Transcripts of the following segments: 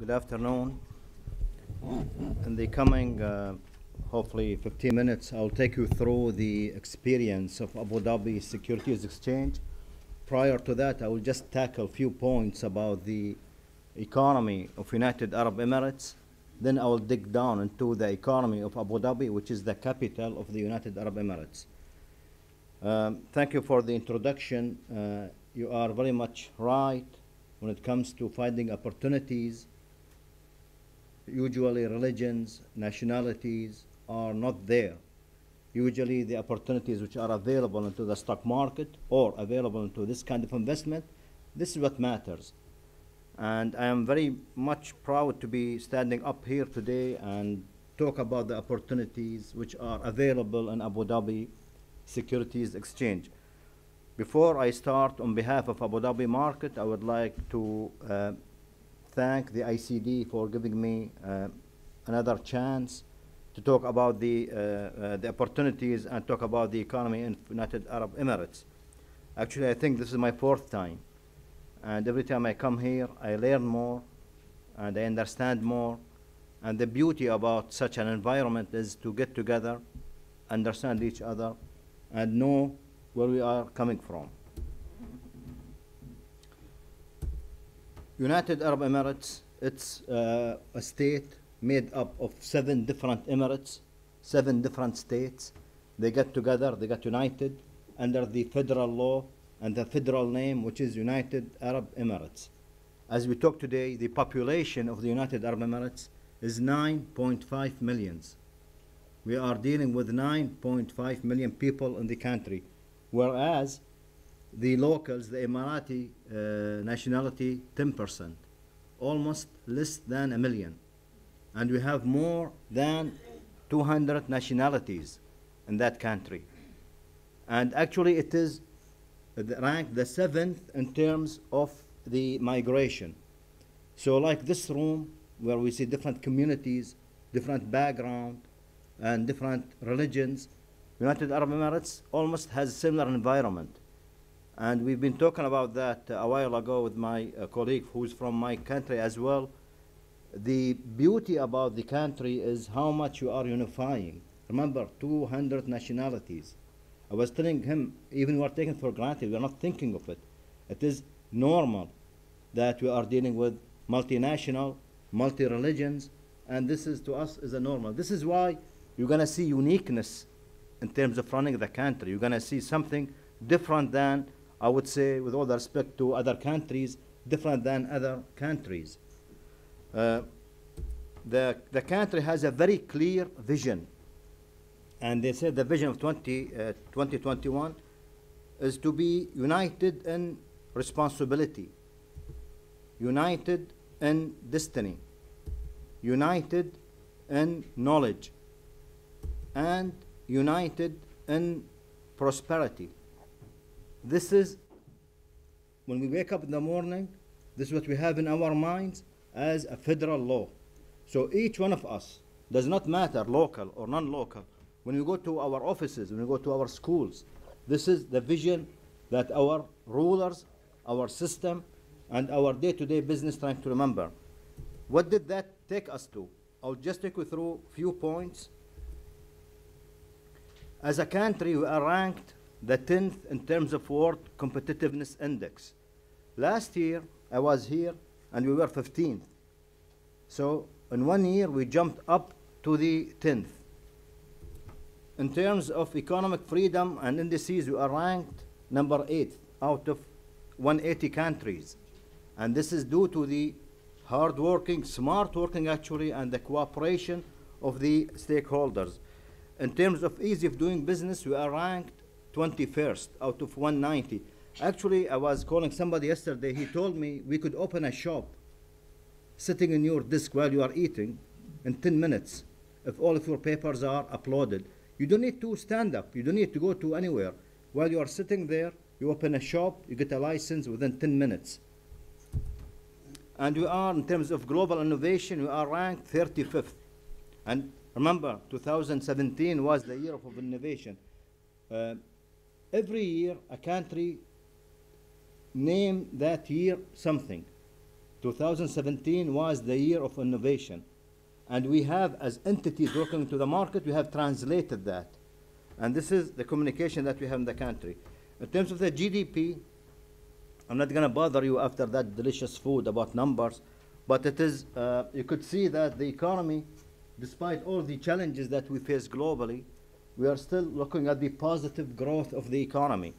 Good afternoon. In the coming, uh, hopefully 15 minutes, I'll take you through the experience of Abu Dhabi Securities Exchange. Prior to that, I will just tackle a few points about the economy of United Arab Emirates. Then I will dig down into the economy of Abu Dhabi, which is the capital of the United Arab Emirates. Um, thank you for the introduction. Uh, you are very much right when it comes to finding opportunities. Usually, religions, nationalities are not there. Usually, the opportunities which are available into the stock market or available into this kind of investment, this is what matters. And I am very much proud to be standing up here today and talk about the opportunities which are available in Abu Dhabi Securities Exchange. Before I start, on behalf of Abu Dhabi Market, I would like to uh, thank the ICD for giving me uh, another chance to talk about the, uh, uh, the opportunities and talk about the economy in United Arab Emirates. Actually, I think this is my fourth time. And every time I come here, I learn more and I understand more. And the beauty about such an environment is to get together, understand each other, and know where we are coming from. United Arab Emirates, it's uh, a state made up of seven different emirates, seven different states. They get together, they get united under the federal law and the federal name, which is United Arab Emirates. As we talk today, the population of the United Arab Emirates is 9.5 millions. We are dealing with 9.5 million people in the country, whereas the locals, the Emirati uh, nationality, 10%, almost less than a million. And we have more than 200 nationalities in that country. And actually, it is ranked the seventh in terms of the migration. So, like this room, where we see different communities, different background, and different religions, United Arab Emirates almost has a similar environment. And we've been talking about that a while ago with my uh, colleague who's from my country as well. The beauty about the country is how much you are unifying. Remember, 200 nationalities. I was telling him, even we are taking for granted, we are not thinking of it. It is normal that we are dealing with multinational, multi religions, and this is to us is a normal. This is why you're going to see uniqueness in terms of running the country. You're going to see something different than, I would say, with all the respect to other countries, different than other countries. Uh, the, the country has a very clear vision and they said the vision of 20, uh, 2021 is to be united in responsibility, united in destiny, united in knowledge, and united in prosperity. This is when we wake up in the morning, this is what we have in our minds as a federal law. So each one of us does not matter local or non local when we go to our offices, when we go to our schools, this is the vision that our rulers, our system, and our day to day business trying to remember. What did that take us to? I'll just take you through a few points. As a country, we are ranked the 10th in terms of World Competitiveness Index. Last year, I was here and we were 15th. So, in one year, we jumped up to the 10th in terms of economic freedom and indices, we are ranked number eight out of 180 countries. And this is due to the hard working, smart working actually, and the cooperation of the stakeholders. In terms of ease of doing business, we are ranked 21st out of 190. Actually, I was calling somebody yesterday. He told me we could open a shop sitting in your desk while you are eating in 10 minutes if all of your papers are uploaded. You don't need to stand up. You don't need to go to anywhere. While you are sitting there, you open a shop, you get a license within 10 minutes. And we are, in terms of global innovation, we are ranked 35th. And remember, 2017 was the year of innovation. Uh, every year, a country name that year something. 2017 was the year of innovation. And we have, as entities working to the market, we have translated that. And this is the communication that we have in the country. In terms of the GDP, I'm not going to bother you after that delicious food about numbers, but it is, uh, you could see that the economy, despite all the challenges that we face globally, we are still looking at the positive growth of the economy.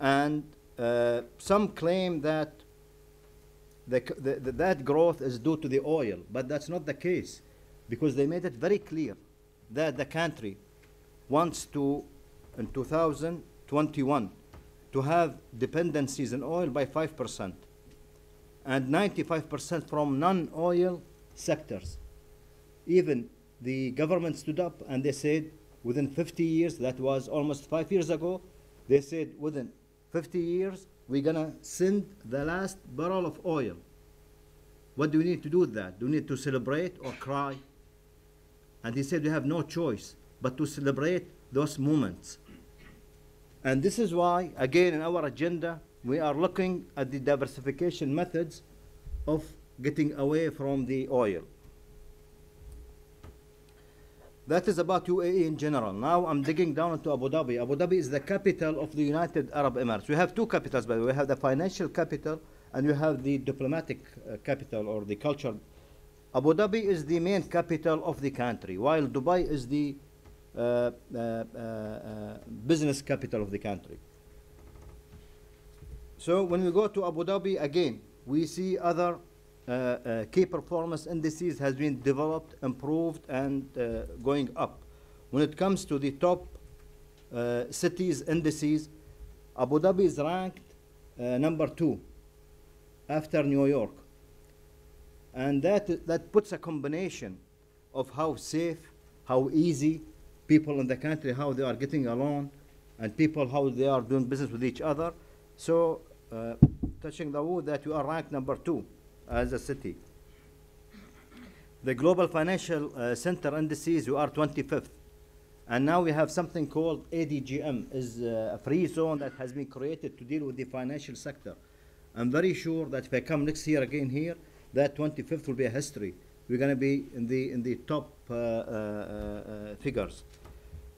And uh, some claim that the, the, that growth is due to the oil, but that's not the case because they made it very clear that the country wants to, in 2021, to have dependencies in oil by 5% and 95% from non-oil sectors. Even the government stood up and they said within 50 years, that was almost five years ago, they said within 50 years, we're gonna send the last barrel of oil. What do we need to do with that? Do we need to celebrate or cry? And he said we have no choice but to celebrate those moments. And this is why, again, in our agenda, we are looking at the diversification methods of getting away from the oil. That is about UAE in general. Now I'm digging down into Abu Dhabi. Abu Dhabi is the capital of the United Arab Emirates. We have two capitals, by the way. We have the financial capital and we have the diplomatic uh, capital or the culture. Abu Dhabi is the main capital of the country, while Dubai is the uh, uh, uh, uh, business capital of the country. So when we go to Abu Dhabi again, we see other key performance indices has been developed, improved, and uh, going up. When it comes to the top uh, cities indices, Abu Dhabi is ranked uh, number two after New York. And that, that puts a combination of how safe, how easy people in the country, how they are getting along, and people how they are doing business with each other. So, uh, touching the wood that we are ranked number two as a city. The Global Financial uh, Center indices, we are 25th. And now we have something called ADGM, is uh, a free zone that has been created to deal with the financial sector. I'm very sure that if I come next year again here, that 25th will be a history. We're going to be in the in the top uh, uh, uh, figures.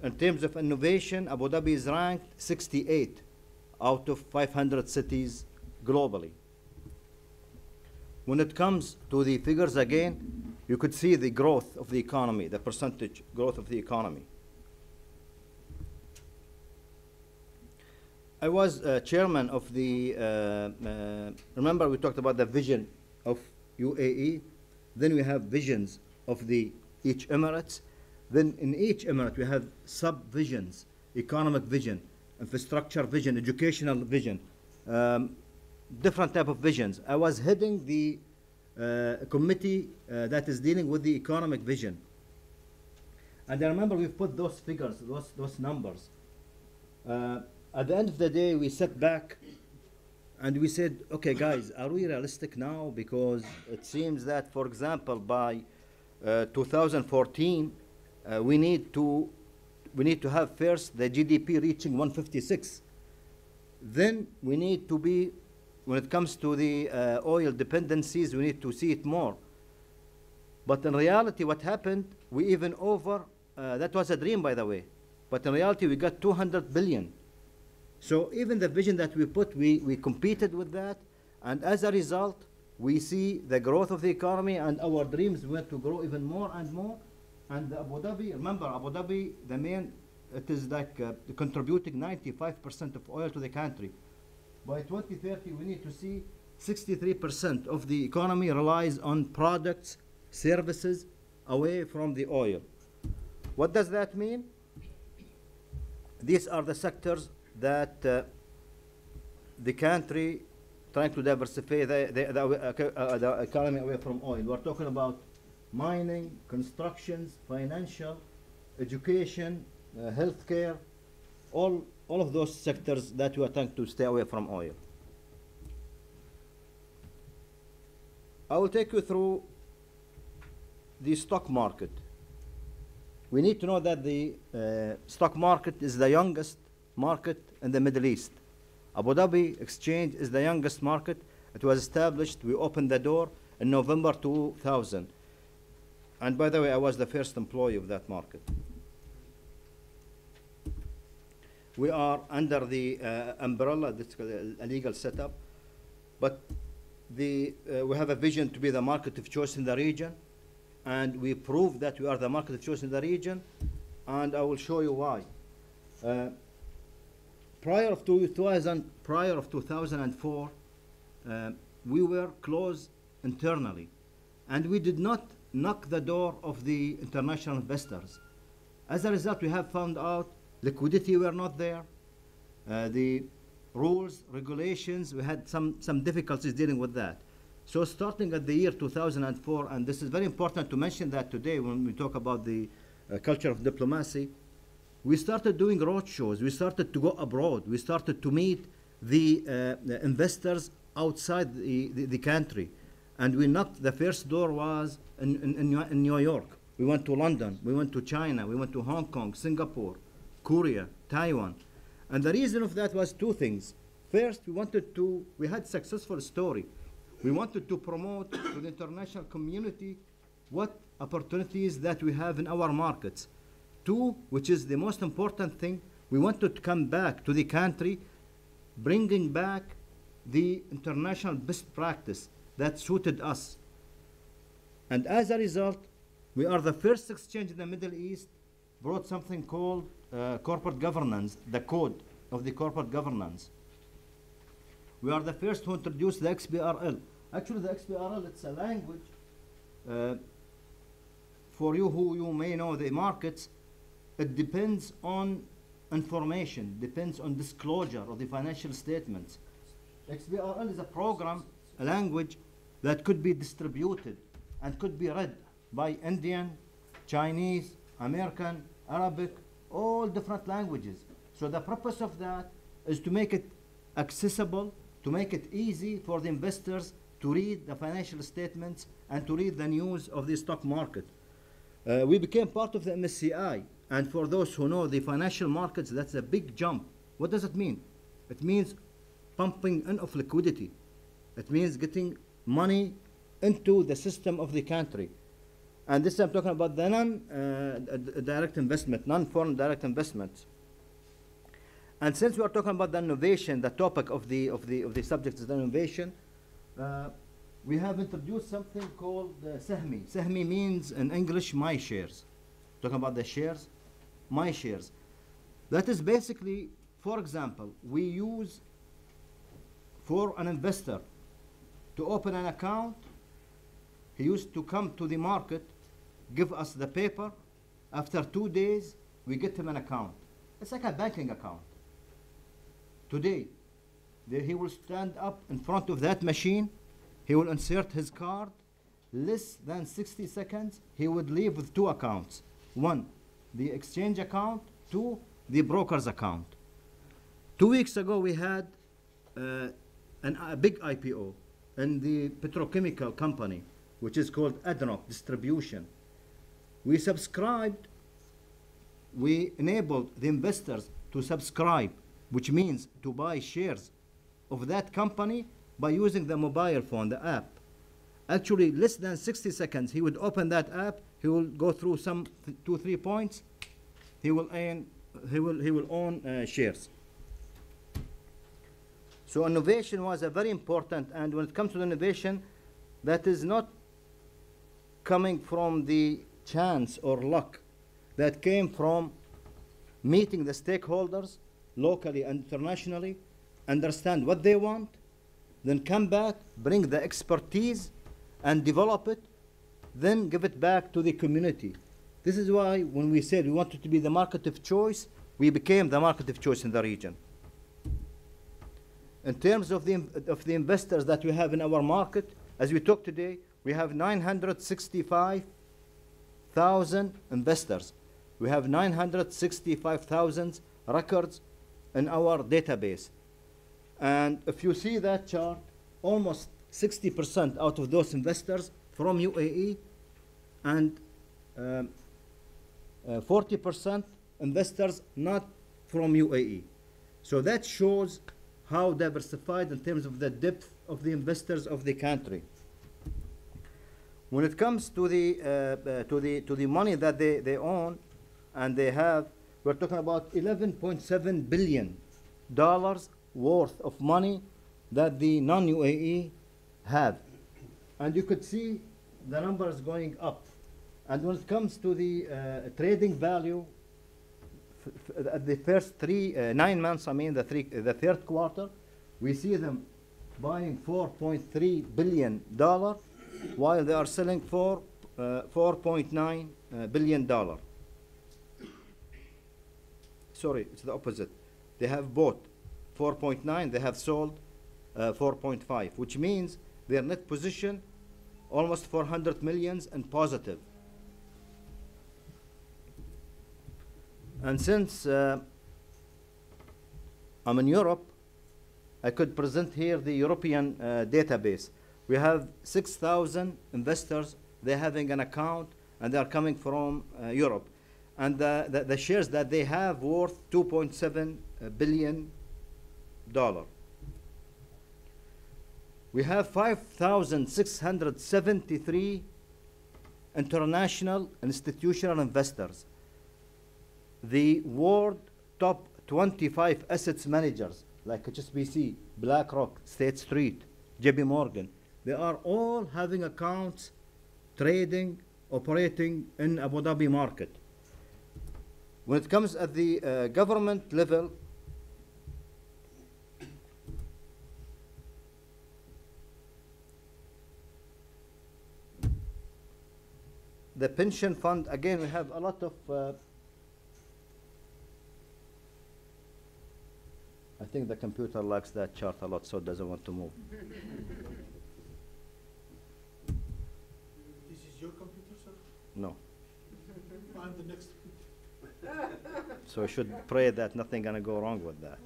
In terms of innovation, Abu Dhabi is ranked 68 out of 500 cities globally. When it comes to the figures again, you could see the growth of the economy, the percentage growth of the economy. I was uh, chairman of the, uh, uh, remember we talked about the vision of UAE, then we have visions of the each Emirates, then in each Emirate we have sub-visions, economic vision, infrastructure vision, educational vision, um, different type of visions. I was heading the uh, committee uh, that is dealing with the economic vision. And I remember we put those figures, those, those numbers. Uh, at the end of the day, we sat back and we said, okay, guys, are we realistic now? Because it seems that, for example, by uh, 2014, uh, we need to we need to have first the GDP reaching 156. Then we need to be, when it comes to the uh, oil dependencies, we need to see it more. But in reality, what happened, we even over, uh, that was a dream, by the way. But in reality, we got 200 billion. So even the vision that we put, we, we competed with that. And as a result, we see the growth of the economy and our dreams went to grow even more and more. And Abu Dhabi, remember, Abu Dhabi, the main, it is like uh, contributing 95% of oil to the country. By 2030, we need to see 63% of the economy relies on products, services away from the oil. What does that mean? These are the sectors that uh, the country trying to diversify the, the, the, uh, uh, the economy away from oil. We're talking about mining, constructions, financial, education, uh, healthcare, all, all of those sectors that we are trying to stay away from oil. I will take you through the stock market. We need to know that the uh, stock market is the youngest market in the Middle East. Abu Dhabi Exchange is the youngest market. It was established, we opened the door in November 2000. And by the way, I was the first employee of that market. We are under the uh, umbrella, a legal setup, but the, uh, we have a vision to be the market of choice in the region, and we prove that we are the market of choice in the region, and I will show you why. Uh, prior of 2000, prior of 2004, uh, we were closed internally, and we did not knock the door of the international investors. As a result, we have found out liquidity were not there, uh, the rules, regulations, we had some, some difficulties dealing with that. So starting at the year 2004, and this is very important to mention that today when we talk about the uh, culture of diplomacy, we started doing roadshows. We started to go abroad. We started to meet the, uh, the investors outside the, the, the, country. And we knocked, the first door was in, in, in New York. We went to London. We went to China. We went to Hong Kong, Singapore, Korea, Taiwan. And the reason of that was two things. First, we wanted to, we had successful story. We wanted to promote to the international community what opportunities that we have in our markets. Two, which is the most important thing, we wanted to come back to the country, bringing back the international best practice that suited us. And as a result, we are the first exchange in the Middle East brought something called uh, corporate governance, the code of the corporate governance. We are the first to introduce the XBRL. Actually, the XBRL, it's a language uh, for you who you may know the markets, it depends on information, depends on disclosure of the financial statements. XBRL is a program, a language that could be distributed and could be read by Indian, Chinese, American, Arabic, all different languages. So the purpose of that is to make it accessible, to make it easy for the investors to read the financial statements and to read the news of the stock market. Uh, we became part of the MSCI, and for those who know the financial markets, that's a big jump. What does it mean? It means pumping in of liquidity. It means getting money into the system of the country. And this I'm talking about the non-direct uh, investment, non-foreign direct investment. And since we are talking about the innovation, the topic of the of the of the subject is the innovation, uh, we have introduced something called uh, Sahmi. Sahmi means in English my shares. Talking about the shares, my shares. That is basically, for example, we use for an investor to open an account. He used to come to the market give us the paper. After two days, we get him an account. It's like a banking account. Today, there he will stand up in front of that machine. He will insert his card. Less than 60 seconds, he would leave with two accounts. One, the exchange account. Two, the broker's account. Two weeks ago, we had uh, an, a big IPO in the petrochemical company, which is called ADNOC Distribution we subscribed, we enabled the investors to subscribe, which means to buy shares of that company by using the mobile phone, the app. Actually, less than 60 seconds, he would open that app, he will go through some th two, three points, he will own, he will, he will own uh, shares. So innovation was a very important, and when it comes to innovation, that is not coming from the chance or luck that came from meeting the stakeholders locally and internationally, understand what they want, then come back, bring the expertise, and develop it, then give it back to the community. This is why when we said we wanted to be the market of choice, we became the market of choice in the region. In terms of the, of the investors that we have in our market, as we talk today, we have 965 thousand investors. We have 965,000 records in our database. And if you see that chart, almost 60% out of those investors from UAE and 40% um, uh, investors not from UAE. So that shows how diversified in terms of the depth of the investors of the country. When it comes to the, uh, uh, to the, to the money that they, they own and they have, we're talking about 11.7 billion dollars worth of money that the non-UAE have. And you could see the numbers going up. And when it comes to the uh, trading value, at the first three, uh, nine months, I mean, the, three, the third quarter, we see them buying 4.3 billion dollar, while they are selling for uh, 4.9 uh, billion dollar. Sorry, it's the opposite. They have bought 4.9, they have sold uh, 4.5, which means their net position almost 400 millions and positive. And since uh, I'm in Europe, I could present here the European uh, database. We have 6,000 investors. They're having an account and they are coming from uh, Europe. And the, the, the shares that they have worth 2.7 uh, billion dollar. We have 5,673 international institutional investors. The world top 25 assets managers like HSBC, BlackRock, State Street, JP Morgan, they are all having accounts trading, operating in Abu Dhabi market. When it comes at the uh, government level, the pension fund, again, we have a lot of. Uh, I think the computer likes that chart a lot, so it doesn't want to move. This is your computer, sir? No. I'm the next. So I should pray that nothing gonna go wrong with that.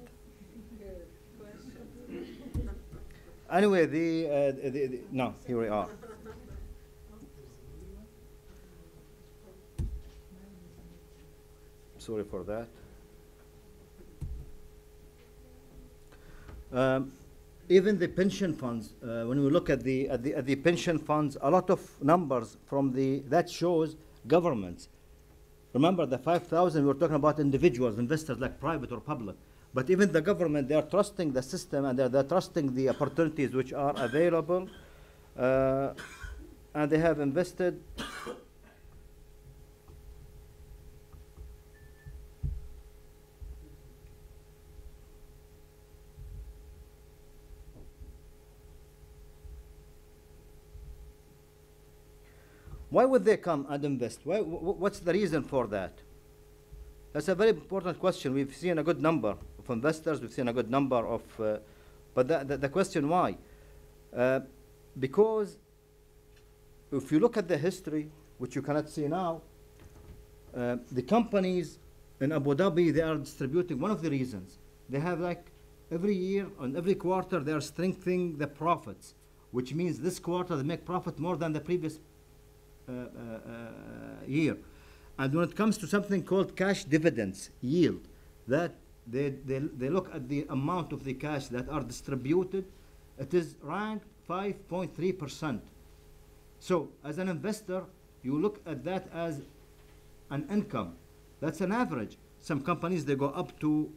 Anyway, the, uh, the, the no, here we are. Sorry for that. Um, even the pension funds, uh, when we look at the, at the at the pension funds, a lot of numbers from the that shows governments. Remember the 5,000 we were talking about individuals, investors like private or public. But even the government, they are trusting the system and they're, they're trusting the opportunities which are available. Uh, and they have invested Why would they come and invest? Why, wh- wh- what's the reason for that? That's a very important question. We've seen a good number of investors, we've seen a good number of, uh, but the, the, the question why? Uh, because if you look at the history, which you cannot see now, uh, the companies in Abu Dhabi, they are distributing, one of the reasons, they have like every year and every quarter, they are strengthening the profits, which means this quarter they make profit more than the previous year. And when it comes to something called cash dividends yield, that they, they, they look at the amount of the cash that are distributed, it is ranked 5.3%. So, as an investor, you look at that as an income. That's an average. Some companies they go up to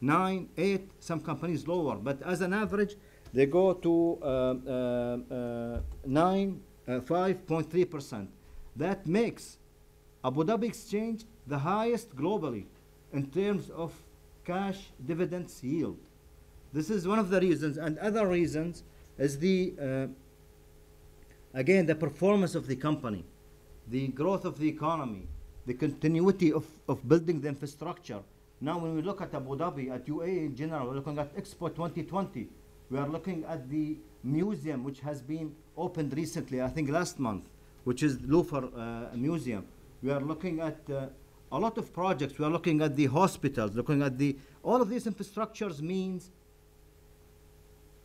nine, eight. Some companies lower, but as an average, they go to uh, uh, uh, nine, uh, five point three percent. That makes Abu Dhabi Exchange the highest globally in terms of cash dividends yield. This is one of the reasons, and other reasons is the uh, again the performance of the company, the growth of the economy, the continuity of, of building the infrastructure. Now, when we look at Abu Dhabi, at UAE in general, we're looking at Expo 2020. We are looking at the museum which has been opened recently, I think last month, which is Louvre uh, Museum. We are looking at uh, a lot of projects. We are looking at the hospitals, looking at the all of these infrastructures means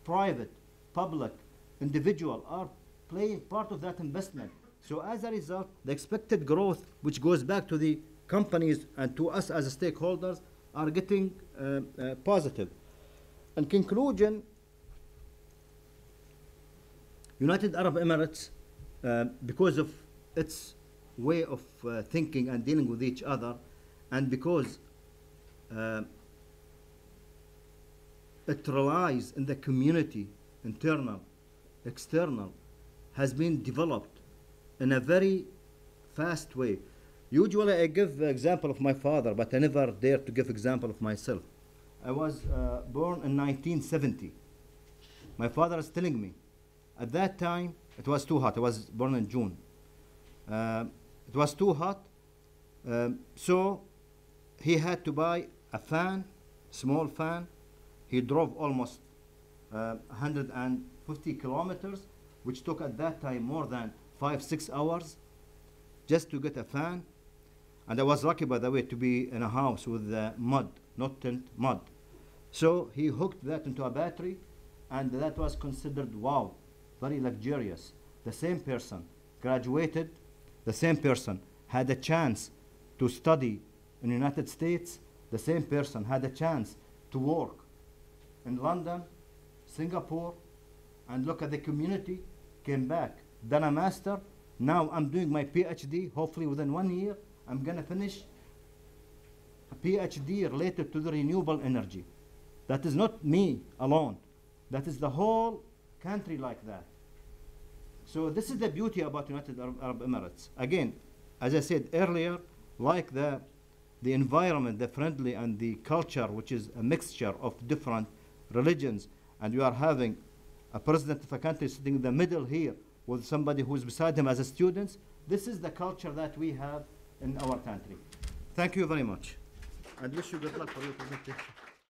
private, public, individual are playing part of that investment. So as a result, the expected growth, which goes back to the companies and to us as stakeholders, are getting uh, uh, positive. In conclusion, United Arab Emirates, uh, because of its way of uh, thinking and dealing with each other, and because uh, it relies in the community, internal, external, has been developed in a very fast way. Usually I give the example of my father, but I never dare to give example of myself. I was uh, born in 1970. My father is telling me, at that time it was too hot. I was born in June. Um, it was too hot, um, so he had to buy a fan, small fan. He drove almost uh, 150 kilometers, which took at that time more than five, six hours just to get a fan. And I was lucky, by the way, to be in a house with uh, mud, not tent, mud. So he hooked that into a battery, and that was considered wow, very luxurious. The same person graduated, the same person had a chance to study in the United States, the same person had a chance to work in London, Singapore, and look at the community, came back, done a master. Now I'm doing my PhD. Hopefully within one year, I'm gonna finish a PhD related to the renewable energy. That is not me alone. That is the whole country like that. So this is the beauty about United Arab, Arab Emirates. Again, as I said earlier, like the the environment, the friendly and the culture, which is a mixture of different religions, and you are having a president of a country sitting in the middle here with somebody who is beside him as a student. This is the culture that we have in our country. Thank you very much. And wish you good luck for your presentation.